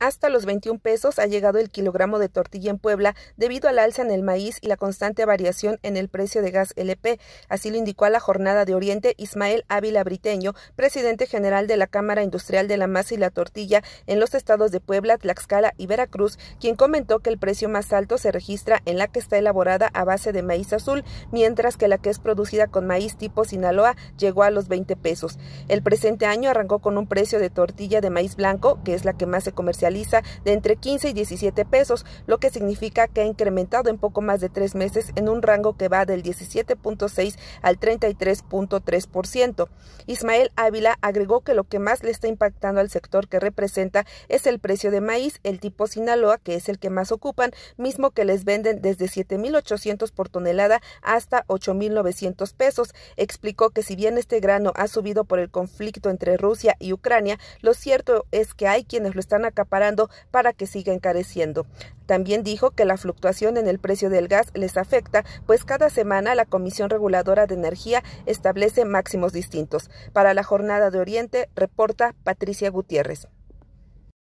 Hasta los 21 pesos ha llegado el kilogramo de tortilla en Puebla debido al alza en el maíz y la constante variación en el precio de gas LP. Así lo indicó a la jornada de Oriente Ismael Ávila Briteño, presidente general de la Cámara Industrial de la Masa y la Tortilla en los estados de Puebla, Tlaxcala y Veracruz, quien comentó que el precio más alto se registra en la que está elaborada a base de maíz azul, mientras que la que es producida con maíz tipo Sinaloa llegó a los 20 pesos. El presente año arrancó con un precio de tortilla de maíz blanco, que es la que más se comercializa de entre 15 y 17 pesos, lo que significa que ha incrementado en poco más de tres meses en un rango que va del 17.6 al 33.3%. Ismael Ávila agregó que lo que más le está impactando al sector que representa es el precio de maíz, el tipo Sinaloa, que es el que más ocupan, mismo que les venden desde 7.800 por tonelada hasta 8.900 pesos. Explicó que si bien este grano ha subido por el conflicto entre Rusia y Ucrania, lo cierto es que hay quienes lo están acaparando para que siga encareciendo. También dijo que la fluctuación en el precio del gas les afecta, pues cada semana la Comisión Reguladora de Energía establece máximos distintos. Para la Jornada de Oriente, reporta Patricia Gutiérrez.